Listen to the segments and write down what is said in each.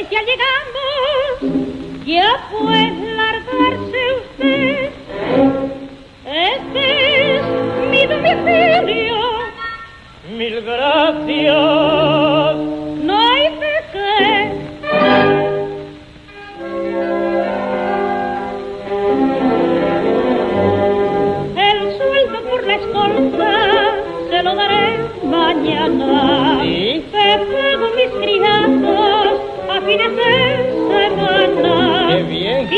ya llegamos, ya puede largarse usted. Este es mi domicilio. Mil gracias. Qué bien.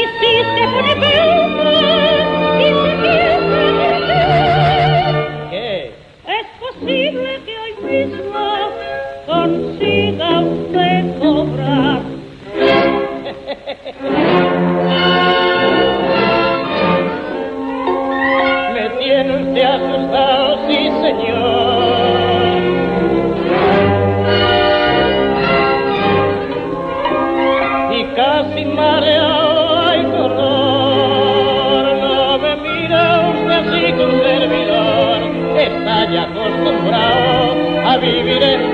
¿Qué? es posible que hoy mismo consiga usted cobrar. Me tiene usted asustado, sí, señor. Ya acostumbrado a vivir encerrado.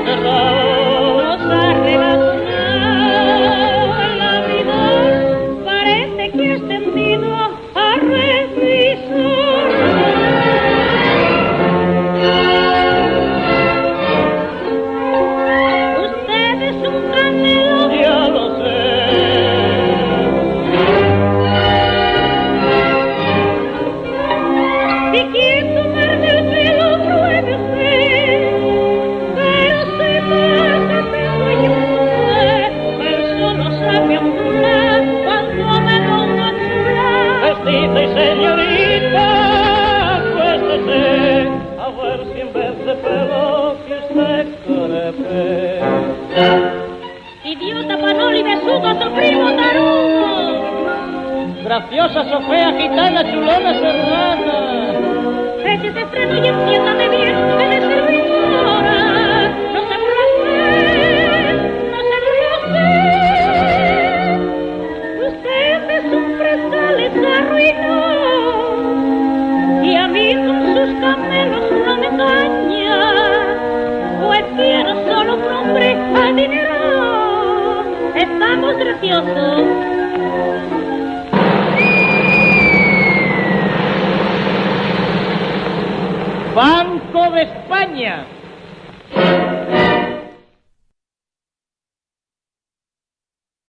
Vestida y señorita, acuéstese, a ver si en vez de pelo que usted crepe. Idiota panoli besugo, tu primo tarugo. Graciosa, sofea, gitana, chulona, serrana. Échese freno y no me engaña. Pues quiero solo un hombre adinerado. Estamos graciosos. Banco de España.